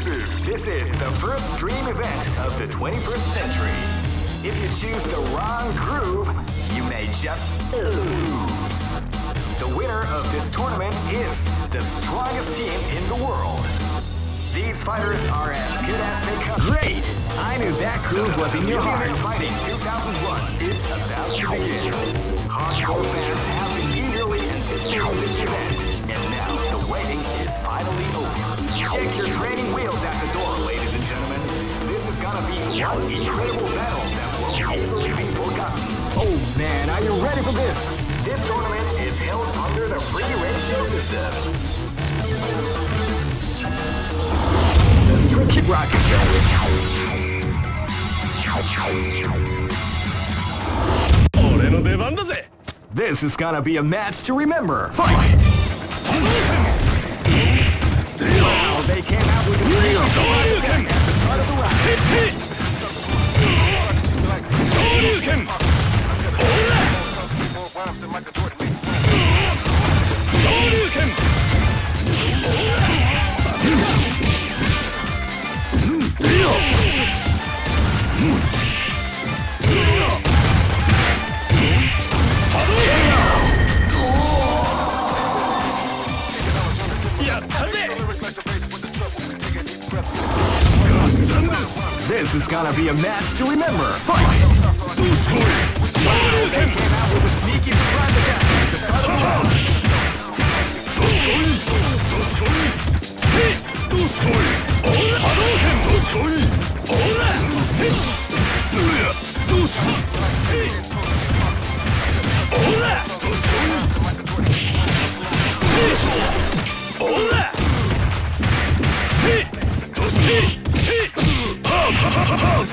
This is this is the first dream event of the 21st century. If you choose the wrong groove, you may just lose. The winner of this tournament is the strongest team in the world. These fighters are as good as they come. Great! I knew that groove was in your heart. Fighting 2001 is about to begin. Hardcore fans have been eagerly anticipating this event, and now the waiting is finally. Check your training wheels at the door, ladies and gentlemen. This is gonna be one incredible battle that will easily be forgotten. Oh man, are you ready for this? This tournament is held under the free ratio system. Let's drink keep rocking. This is gonna be a match to remember. Fight! Fight. they came out with a three 昇竜拳 start of the round. せっせ This is gonna be a match to remember. Fight! Hadouken! Hadouken! Hadouken! あ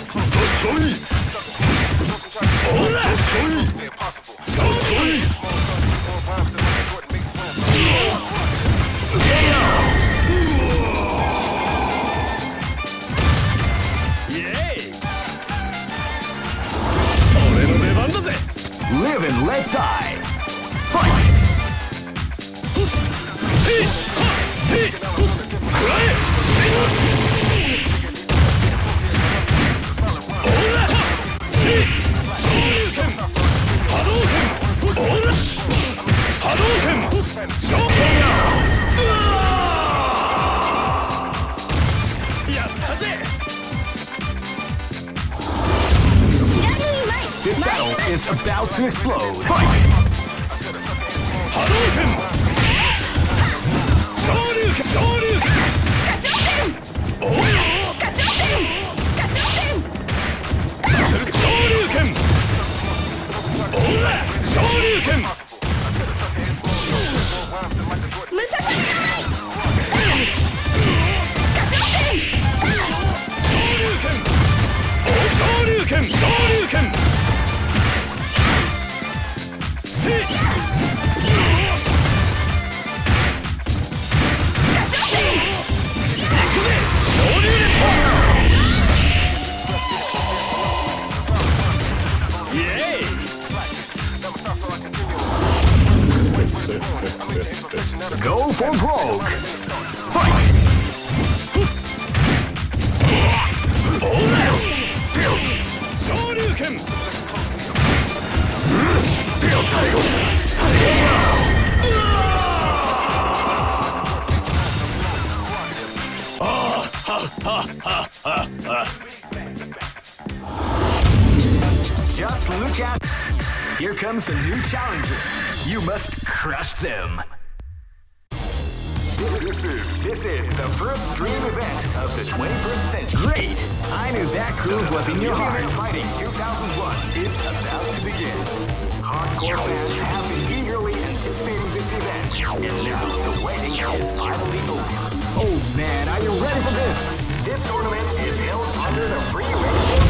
This tournament is held under the free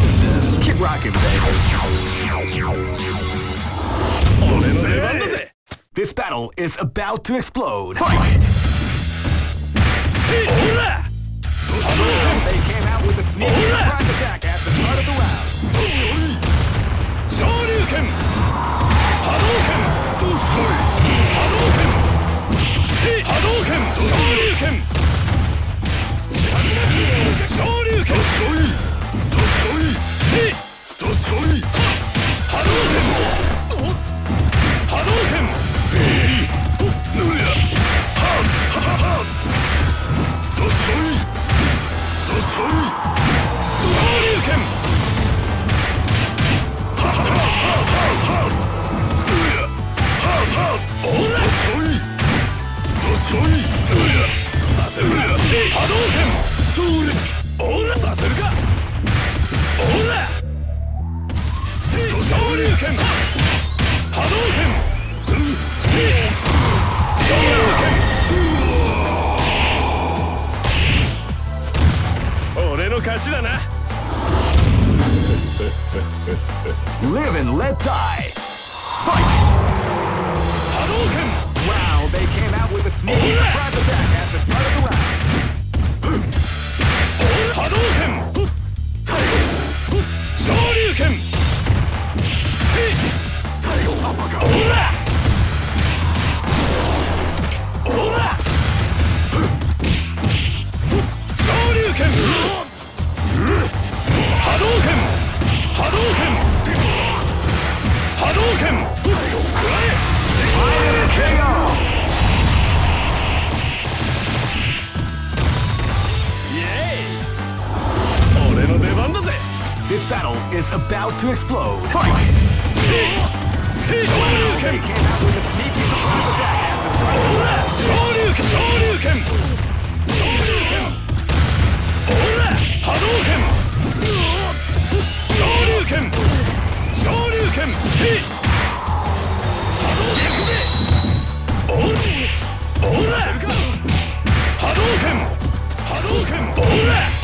system. Keep rocking, baby. This battle is about to explode. Fight! They came out with a surprise attack at the start of the round. Shoryuken! Hadouken! Hadouken! Hadouken! Hadouken! Shoryuken! それオーラさせるかオーラ昇竜拳波動拳昇竜拳俺の勝ちだな Live and let die. Fight! 波動拳 Wow, they came out with a sneaky surprise attack at the start of the round. 波動拳昇竜拳オラ波動拳波動拳くらえファイナルケガ This battle is about to explode. Fight! Shoryuken! Came out with a sneaky surprise attack after Shoryuken! Shoryuken! Shoryuken! Ora! Hadouken! Shoryuken! Shoryuken! Hadouken! Ora! Ora! Hadouken! Hadouken! Ora!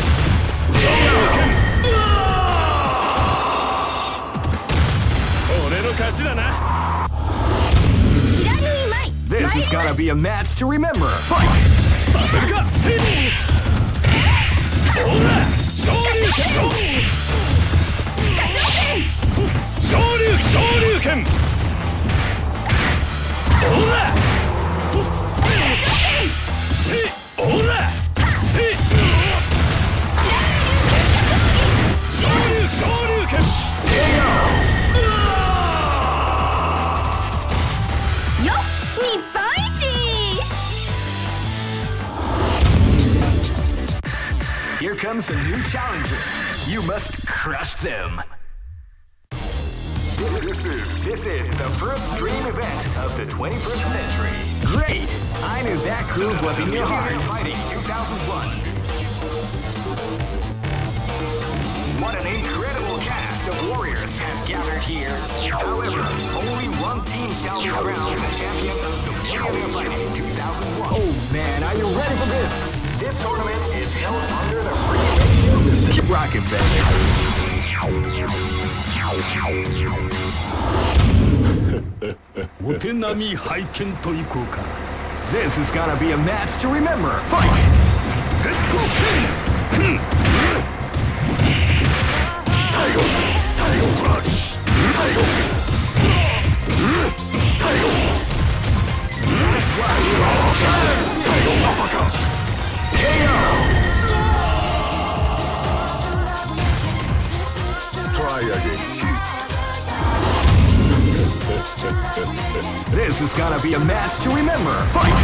This is gotta be a match to remember. Fight! Sasaka Shoryuken! Comes a new challenger. You must crush them. This is this is the first dream event of the 21st century. Great! I knew that groove was in your heart. Fighting 2001. What an incredible cast of warriors has gathered here. However, only one team shall be crowned the champion of the Millionaire Fighting 2001. Oh man, are you ready for this? This tournament is held under the free system. Keep rocking, baby. Haiken This is gonna be a match to remember. Fight! Taiyo, Tiger Crush! Taiyo. Taiyo. Taiyo. Uppercut! Try again, This is gonna be a match to remember. Fight!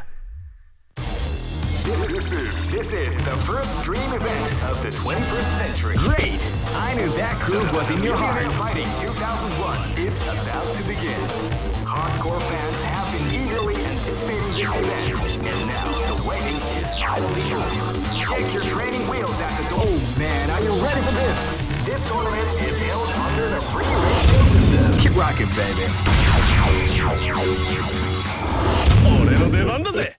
This is this is the first dream event of the 21st century. Great! I knew that groove was in your heart. Fighting 2001 is about to begin. Hardcore fans have been eagerly anticipating this event, and now the waiting is finally over. Check your training wheels at the door. Oh man, are you ready for this? This tournament is held under the free ratio system. Keep rocking, baby. 俺の出番だぜ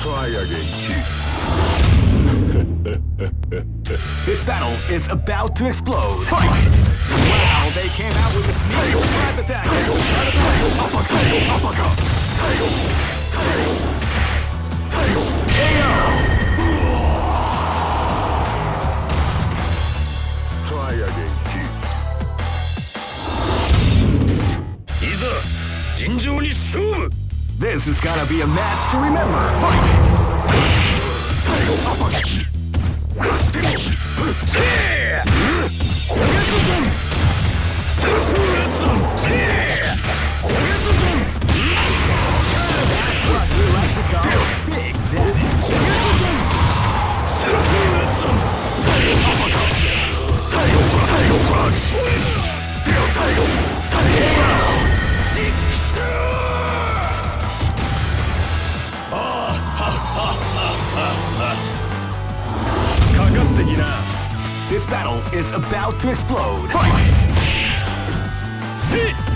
Try again, kid. This battle is about to explode. Fight! Wow, they came out with a sneaky surprise attack at the start of the round. Try again, kid. いざ尋常に勝負 This is gonna be a match to remember. Fight! チェ ーコゲツ This battle is about to explode. Fight! Sit!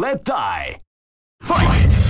let die. Fight!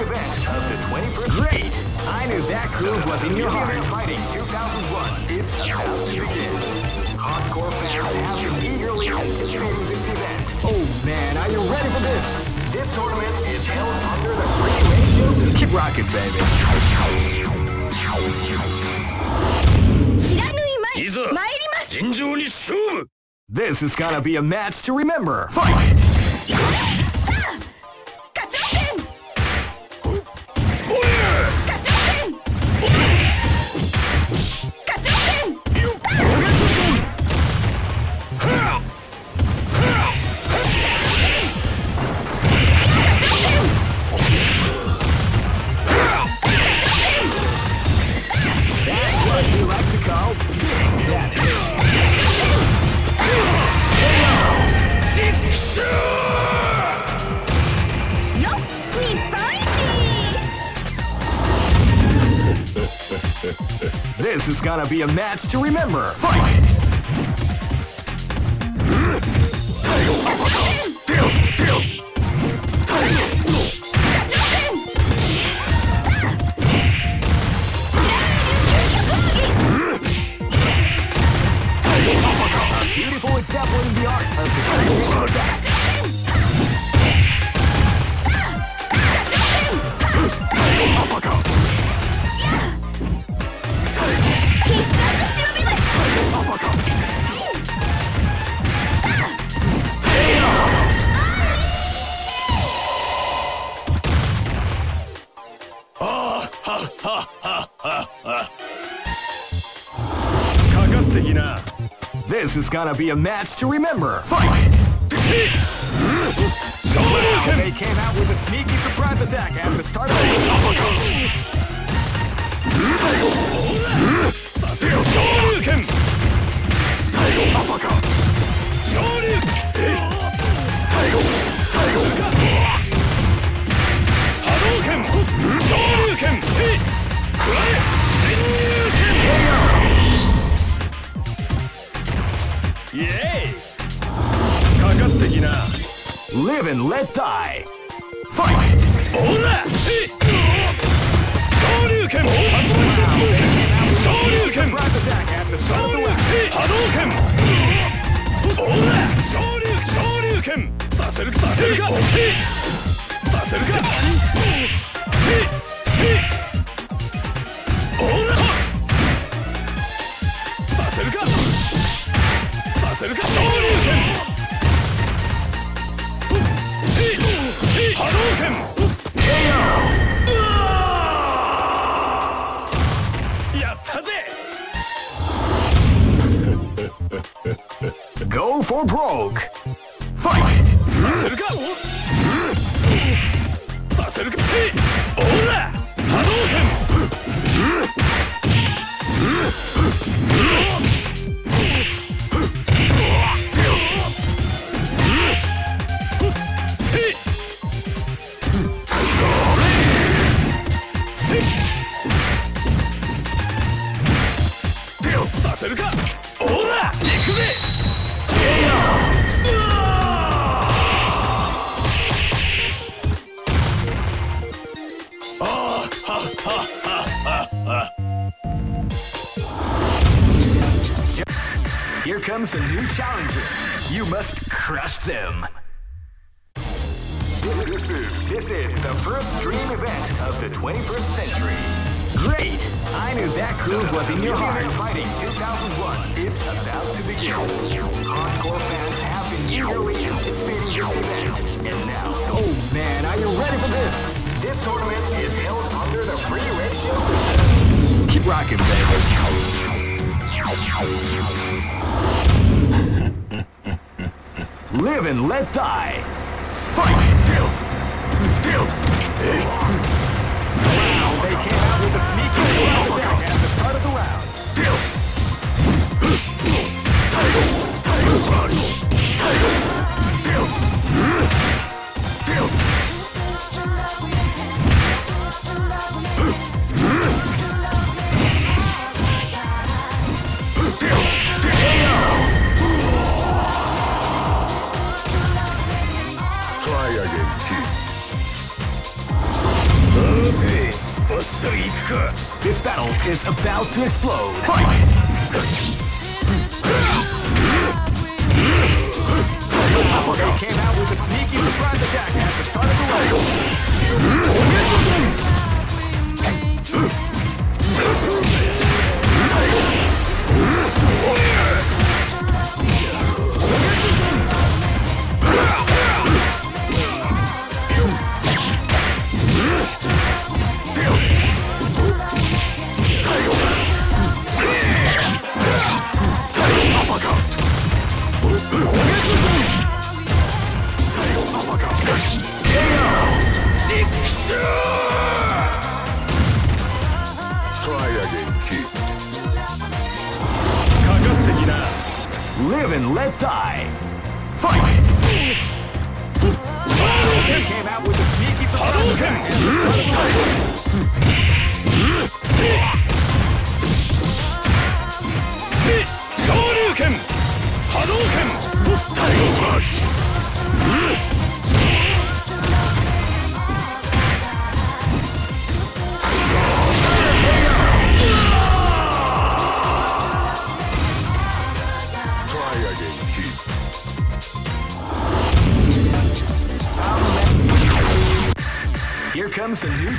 event of the 21st. Great! I knew that groove was in your heart. Fighting 2001 is about to begin. Hardcore fans have been eagerly anticipating this event. Oh man, are you ready for this? This tournament is held under the free ratio system. Keep rocking, baby. This is gonna be a match to remember. Fight! This is gonna be a match to remember. Fight! Beautiful example in the art of the This is gonna be a match to remember. Fight! So they came out with a sneaky surprise attack at the start of the Shoryuken! Tiger! Tiger! driven, let die. Fight! Hola! Shoryuken! Shoryuken! Shoryuken! Hadouken! Hola! Shoryuken! させるかさせるかさせるかほらさせるかさせるか昇竜拳 for broke. Fight! させるかさせるかせオラ波動拳 comes a new challenger. You must crush them. This is this is the first dream event of the 21st century. Great! I knew that groove was in your heart. Fighting 2001 is about to begin. Hardcore fans have been eagerly anticipating this event, and now, oh man, are you ready for this? This tournament is held under the free ratio system. Keep rocking, baby. Live and let die.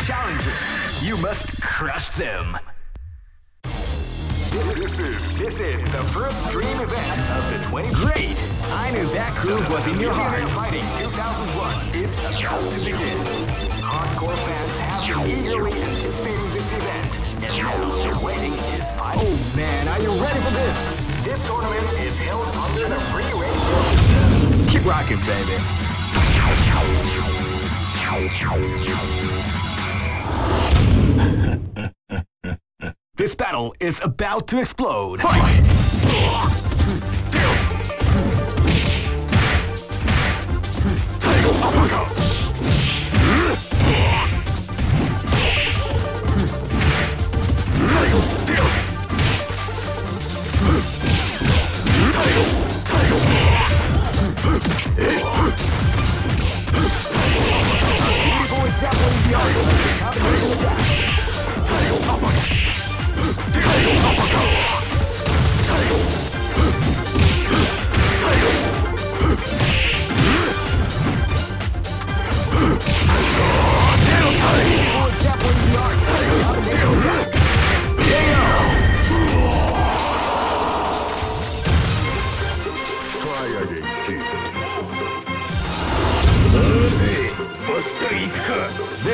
Challenger. You must crush them. This is this is the first dream event of the 20. Great! I knew that groove was in your heart. Fighting 2001 is about to begin. Hardcore fans have been eagerly anticipating this event, and now the waiting is final. Oh man, are you ready for this? This tournament is held under the free ratio system. Keep rocking, baby. This battle is about to explode. Fight! Tiger Uppercut!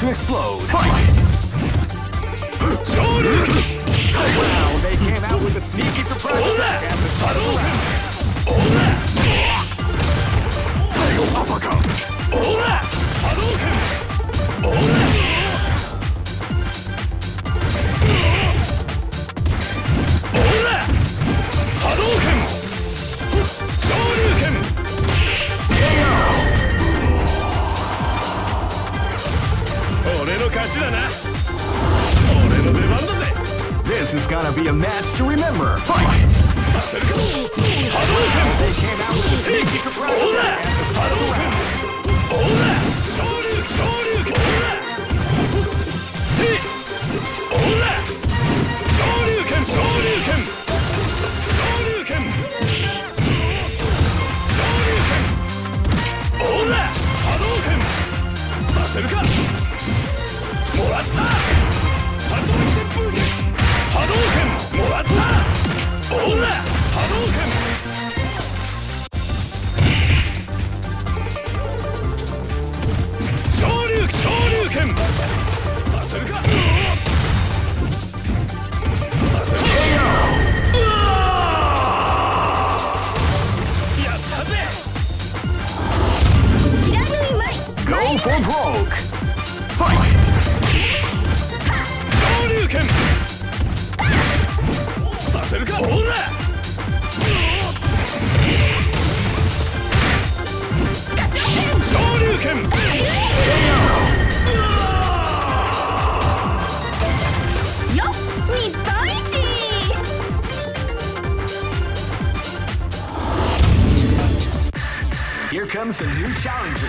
to explode. Fight! Wow, they came out with a sneaky surprise 俺の勝ちだな。俺の出番だぜ。This is gonna be a match to remember. Fight! させるかオーラオーラ昇竜昇竜オーラオーラ昇竜拳昇竜拳るか comes a new challenger.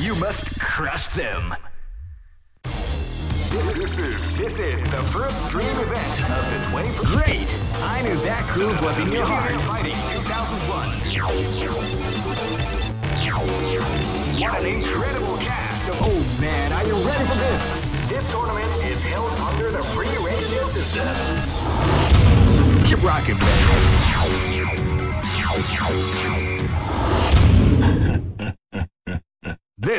You must crush them. This is this is the first dream event of the 20. Great! I knew that groove was in your heart. Fighting 2001. What an incredible cast of. Oh man, are you ready for this? This tournament is held under the free ratio system. Keep rocking, baby.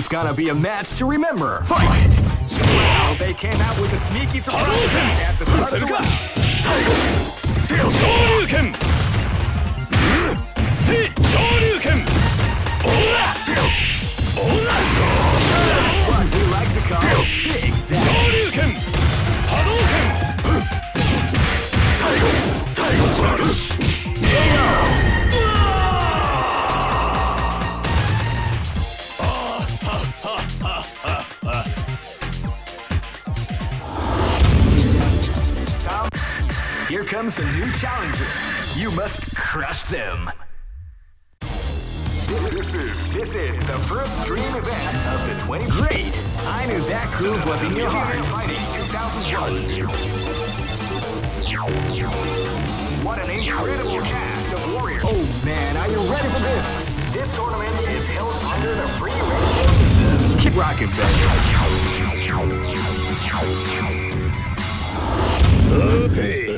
is gonna be a match to remember. Fight! Well, they came out with a sneaky surprise at the start of the round. Crush them. This, is this is the first dream event of the 20. Great! I knew that groove was in your heart. Fighting 2001. What an incredible cast of warriors! Oh man, are you ready for this? This tournament is held under the free ratio system. Keep rocking, baby.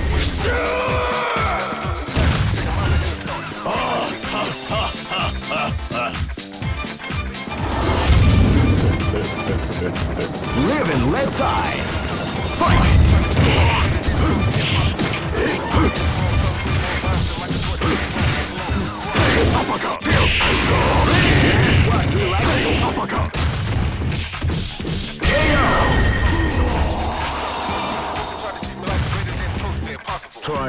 か Live and let die. Fight! 'Live and let die. Fight! What, you like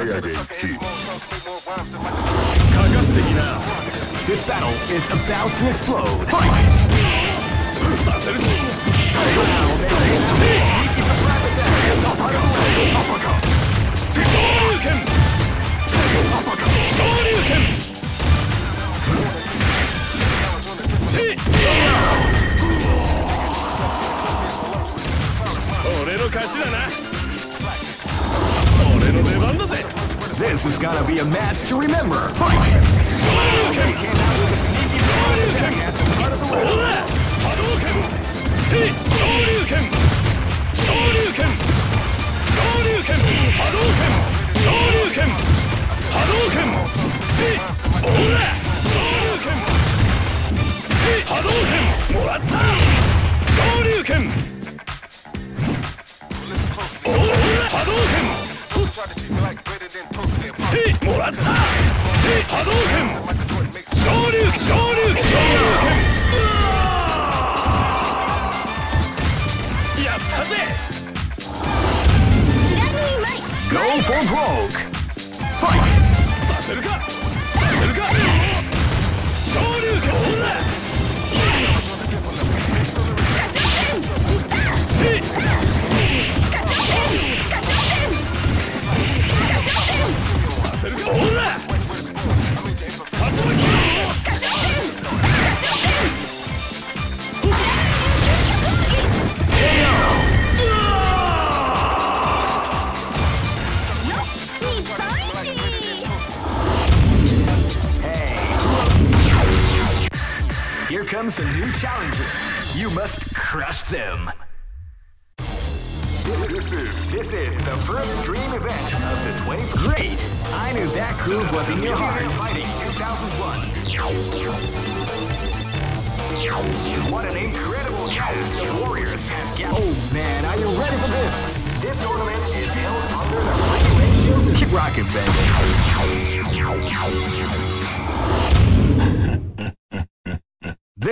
it? Try again, kid. かかってきな This battle is about to explode. Fight! させる俺の勝ちだな俺の出番だぜ This is gonna be a match to remember. Fight! 昇った。聖波動拳昇竜拳昇竜拳昇竜拳やったぜ知らぬいまい Go for broke! させるか。Comes a new challenger. You must crush them. This is this is the first dream event of the 20. Great! I knew that groove was in your heart. Fighting 2001. What an incredible cast of warriors has gathered. Oh man, are you ready for this? This tournament is held under the free ratios. Keep rocking, baby.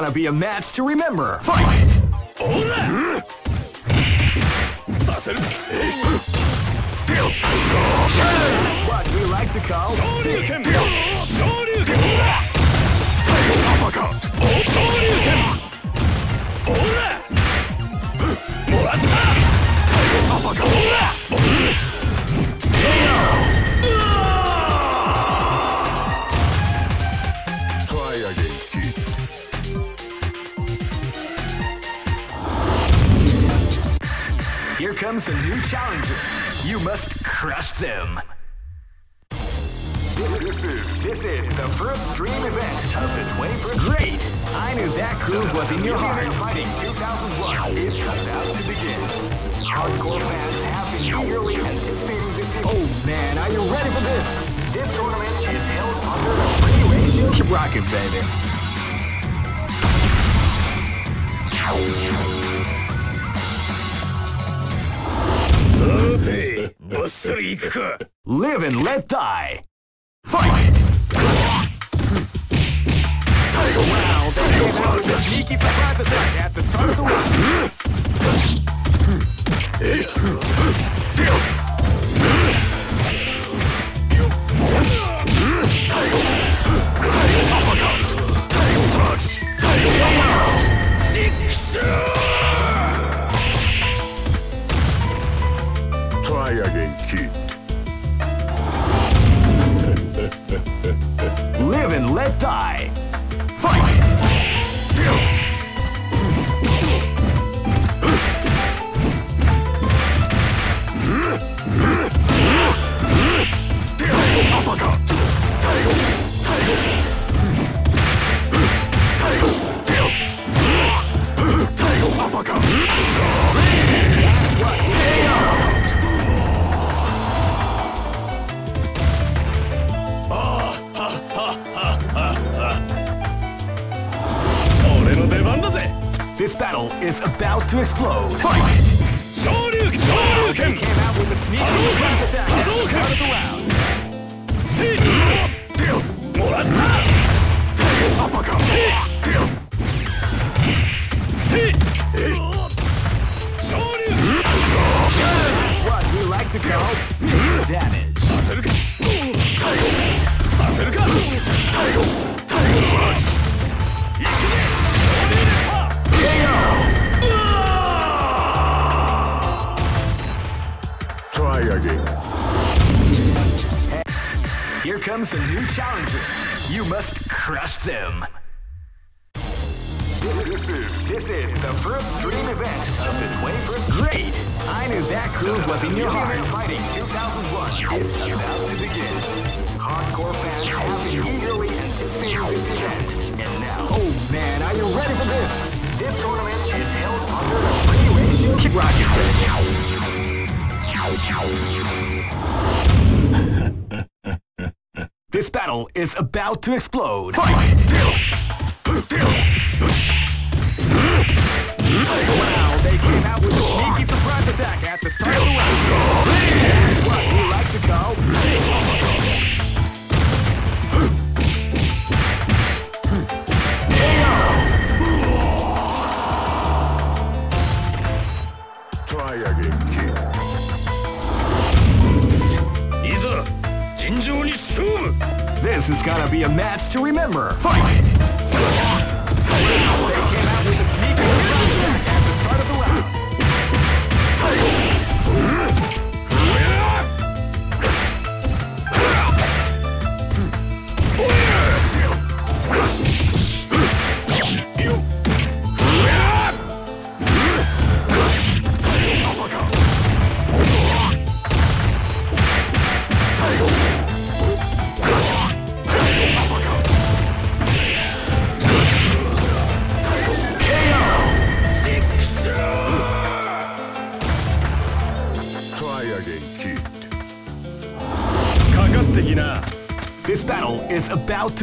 gonna be a match to remember. Fight! What we like to call Shoryuken! Shoryuken! Comes a new challenger. You must crush them. This is this is the first dream event of the 21st. Great! I knew that groove was in your heart. Fighting 2001 is about to begin. Hardcore fans have been eagerly anticipating this. Oh man, are you ready for this? This tournament is held under the free ratio. Keep rocking, baby. Live and let die. Fight! Tiger round, round. Sneaky surprise attack at the round. Tiger, tiger uppercut, tiger crush, round. Live and let die. to explode.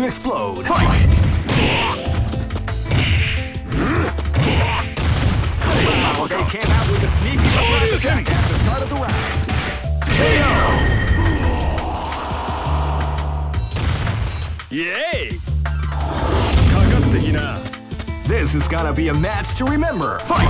explode. Fight! They came out with a deep at the start of the round. KO! Yay! This is gonna be a match to remember. Fight!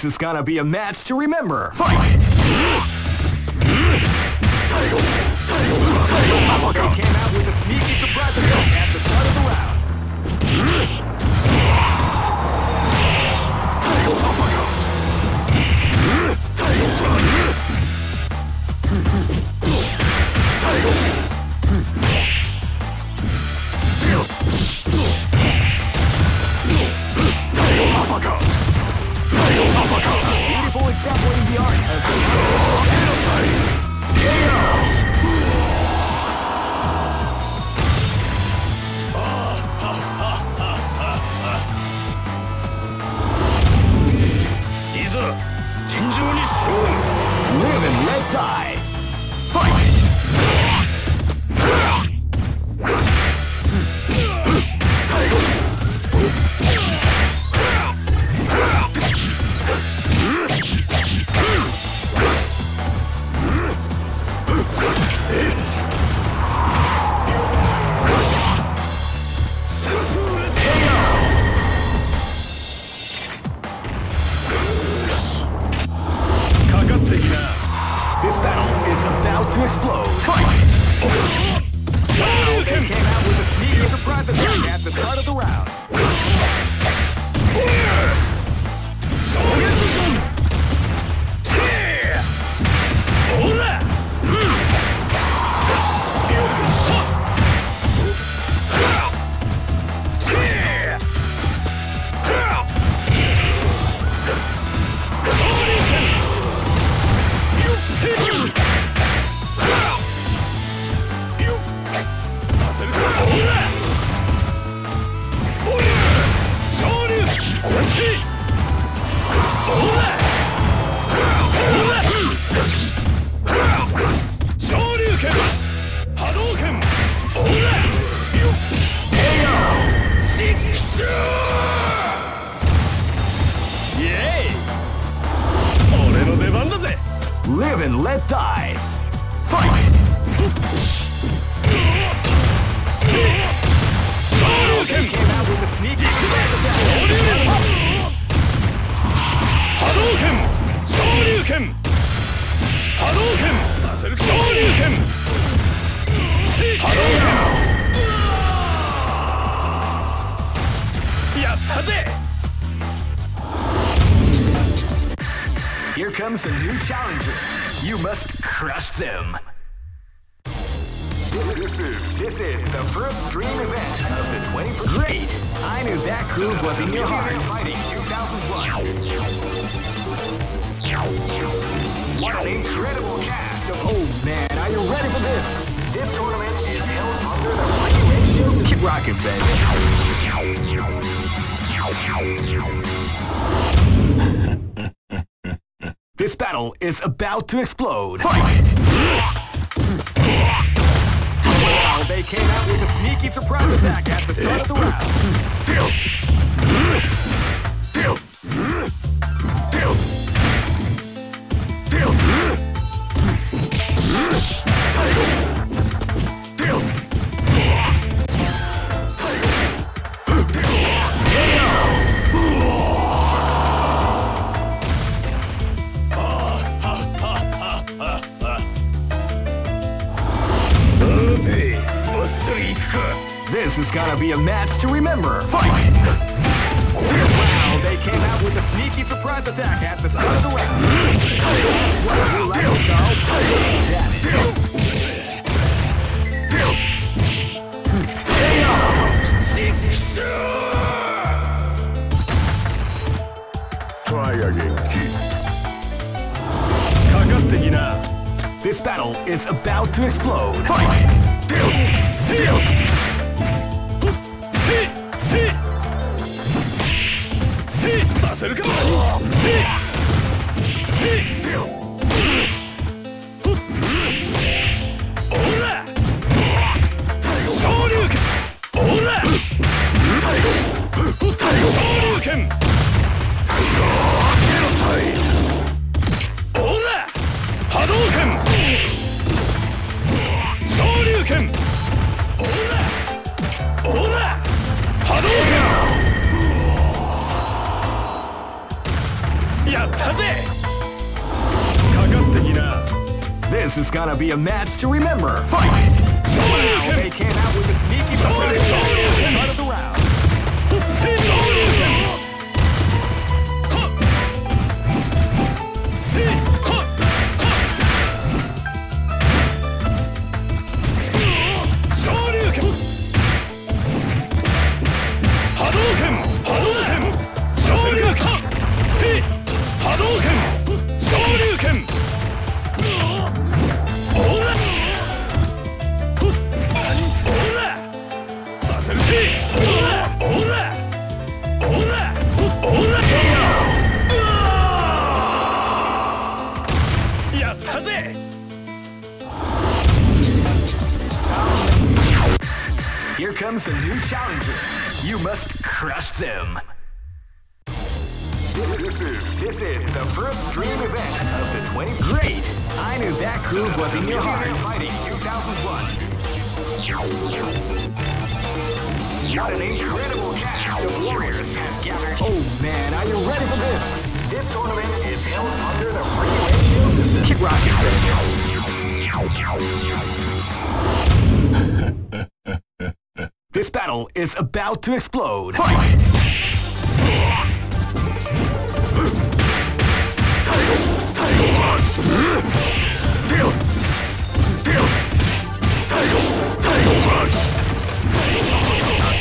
This is gonna be a match to remember. Fight! Came out with a at the start of the round. to explode. Fight! Now they came out with a sneaky surprise attack at the start of the round. be a match to remember. Here comes a new challenger. You must crush them. This is this is the first dream event of the 20th Great! I knew that groove was in your heart. Fighting 2001. Not an incredible cast of warriors has gathered. Oh man, are you ready for this? This tournament is held under the free system. Keep rocking. this battle is about to explode. Fight! Title! Title!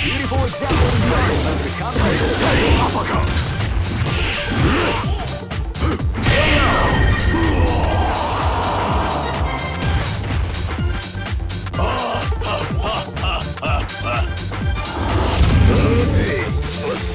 Beautiful example of the. Tiger Uppercut!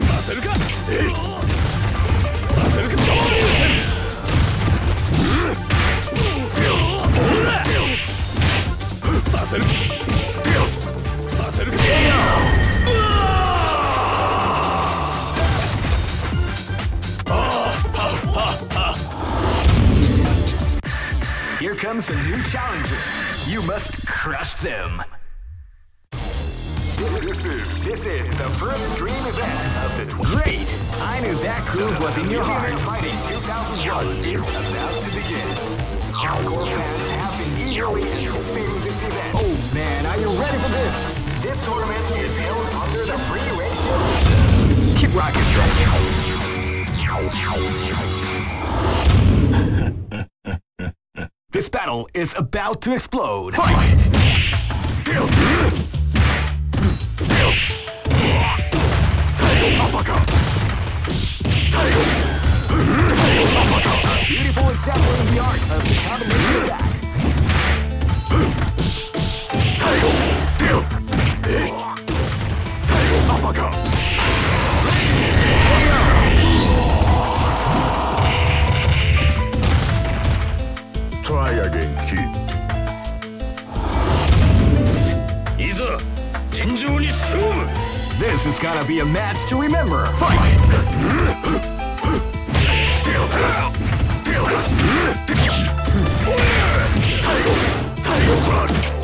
させるか。させる comes a new challenger. You must crush them. This is this is the first dream event of the tw- Great! I knew that groove was in your heart. Fighting 2001 is about to begin. Hardcore fans have been eagerly anticipating this event. Oh man, are you ready for this? This tournament is held under the free ratio system. Keep rocking, This battle is about to explode. Fight! Deal! Deal! Tiger Uppercut! Title! Tiger Uppercut! Beautiful example in the art of the combination attack. Deal! Eh? Tiger Uppercut! Try again, kid. いざ尋常に勝負 This is gonna be a match to remember. Fight! Deal! Deal! Title! Title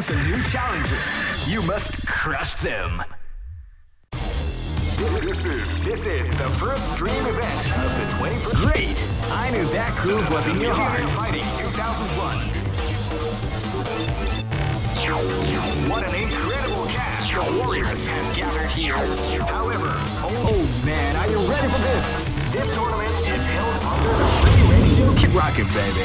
comes a new challenger. You must crush them. This is this is the first dream event of the 21st. Great! I knew that groove was in your heart. Fighting 2001. What an incredible cast the warriors has gathered here. However, oh, oh man, are you ready for this? This tournament is held under the free ratio Keep rocking, baby.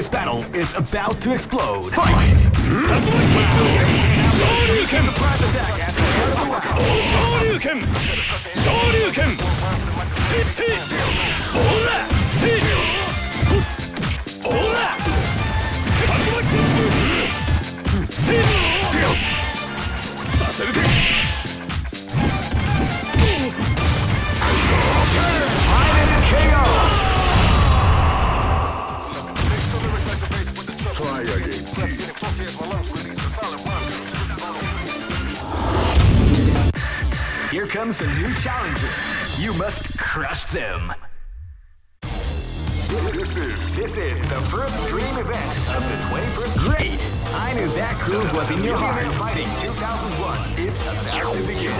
This battle is about to explode. Fight! Shoryuken! Shoryuken! Shoryuken! Fifty! Hola! Comes a new challenger. You must crush them. This is this is the first dream event of the 21st. Great! I knew that groove was in your heart. Fighting 2001 is about to begin.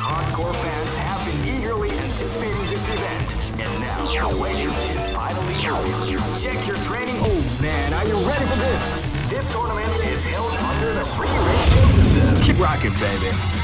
Hardcore fans have been eagerly anticipating this event, and now the waiting is finally over. Check your training. Oh man, are you ready for this? This tournament is held under the free ratio system. Keep rocking, baby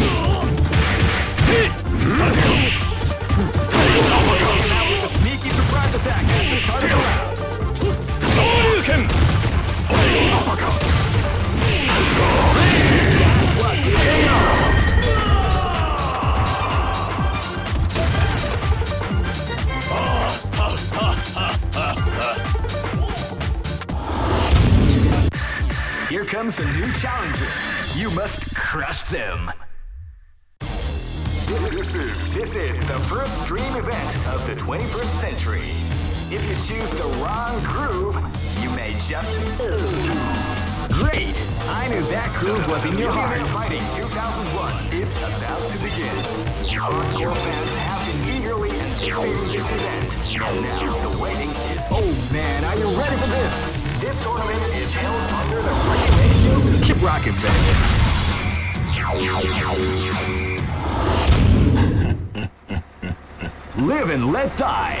And let die.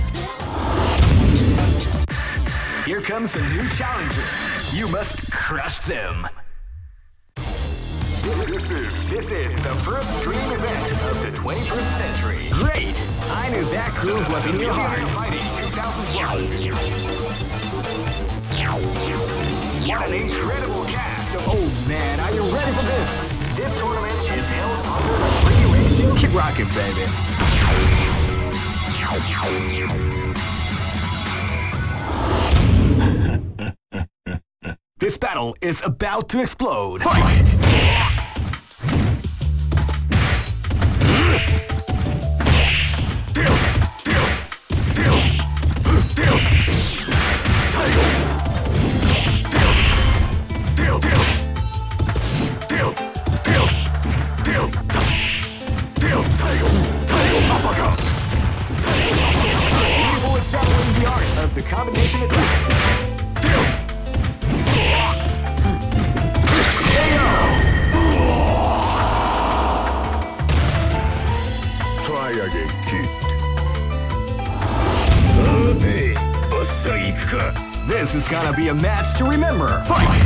Here comes a new challenger. You must crush them. This is this is the first dream event of the 21st century. Great! I knew that groove was in your heart. Fighting 2001. What an incredible cast of Oh man, are you ready for this? This tournament is held under the free ratio. Keep rocking, baby. Battle is about to explode. Fight! Combination. Try again, kid. さてバッサリ行くか This is gonna be a match to remember. Fight!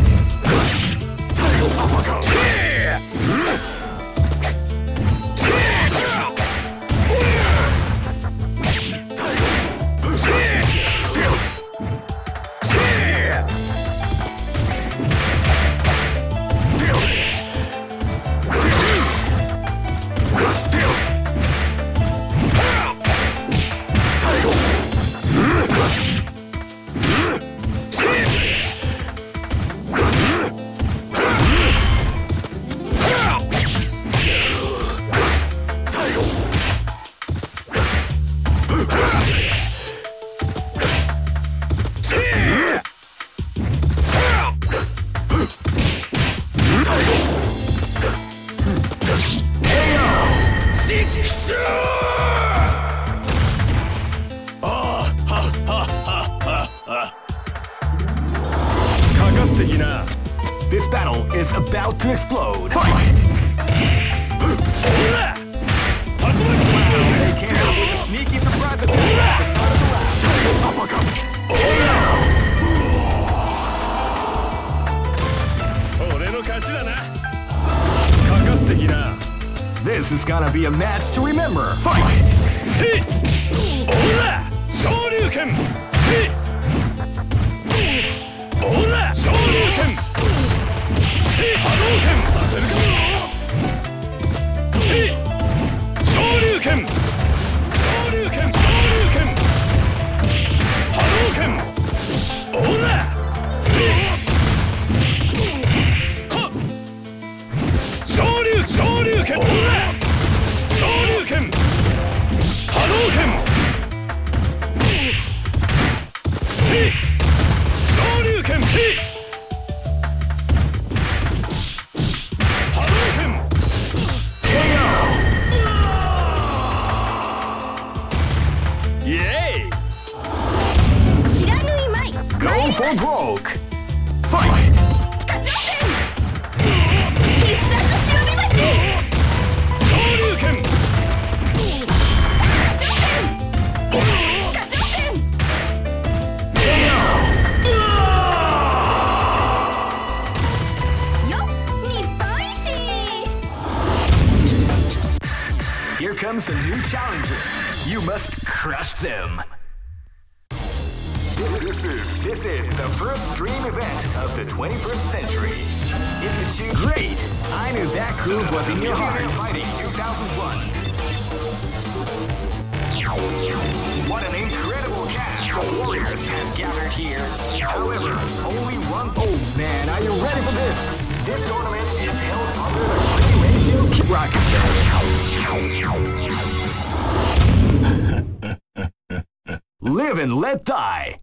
let die.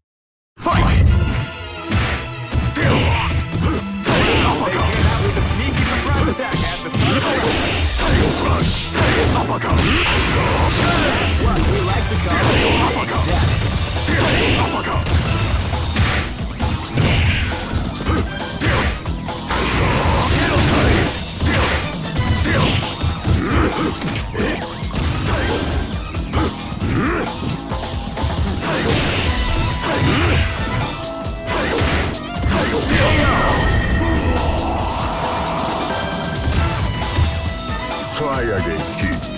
Fight! Tiger Crush! Tiger Uppercut! What, we like the car? Tiger Uppercut! Tiger Uppercut! Tiger Uppercut! Try again, kid.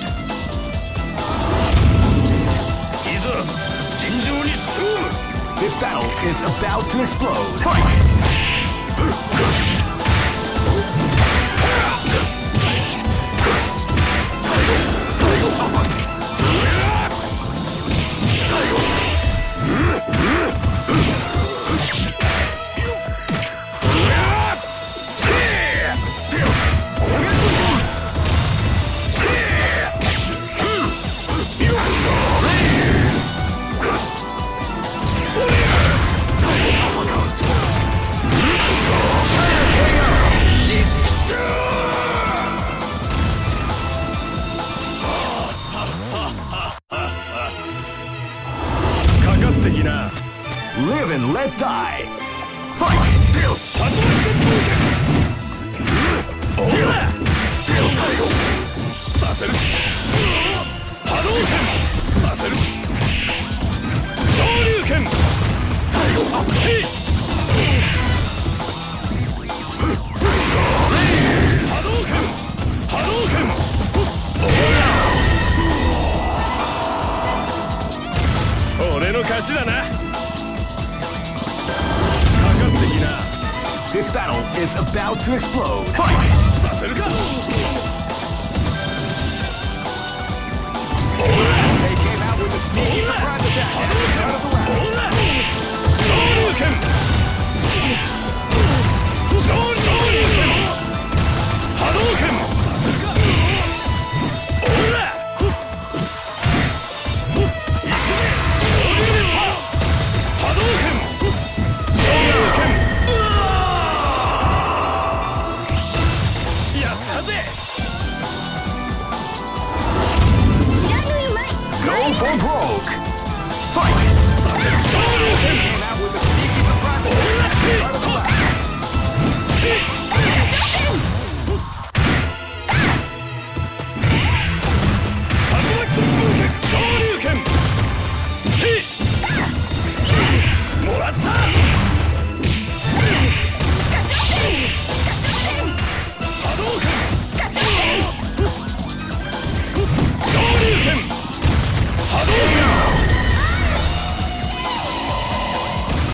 いざ尋常に勝負 This battle is about to explode. Fight!